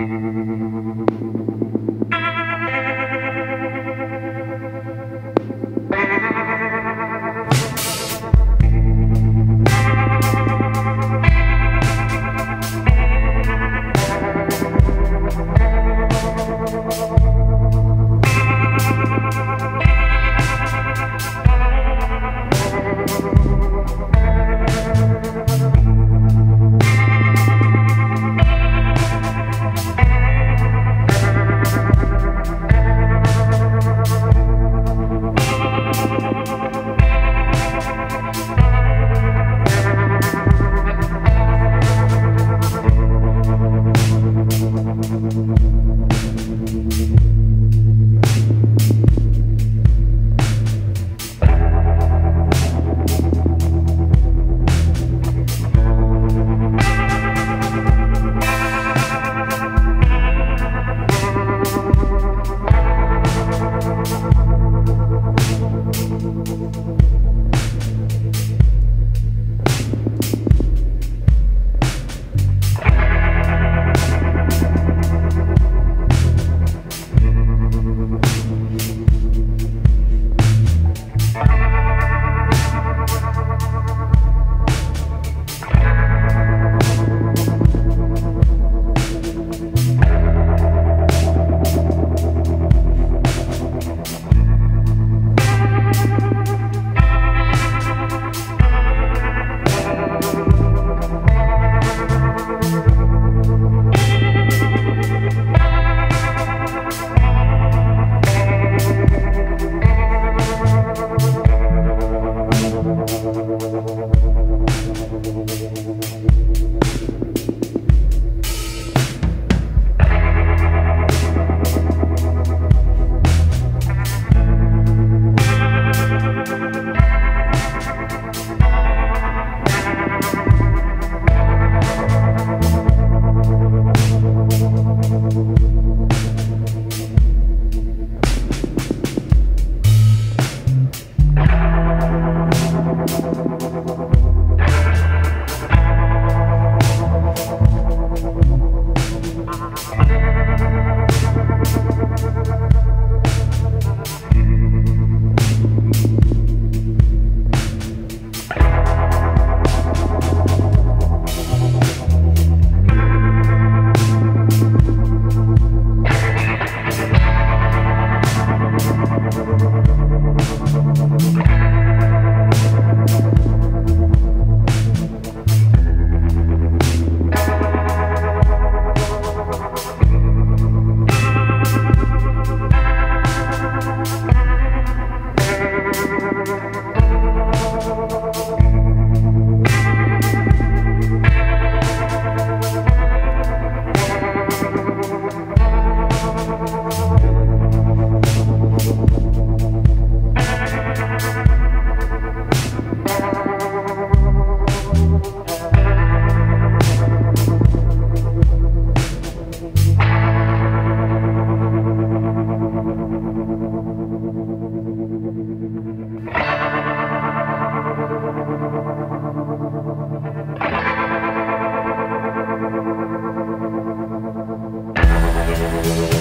Thank you. Música thank you Bye.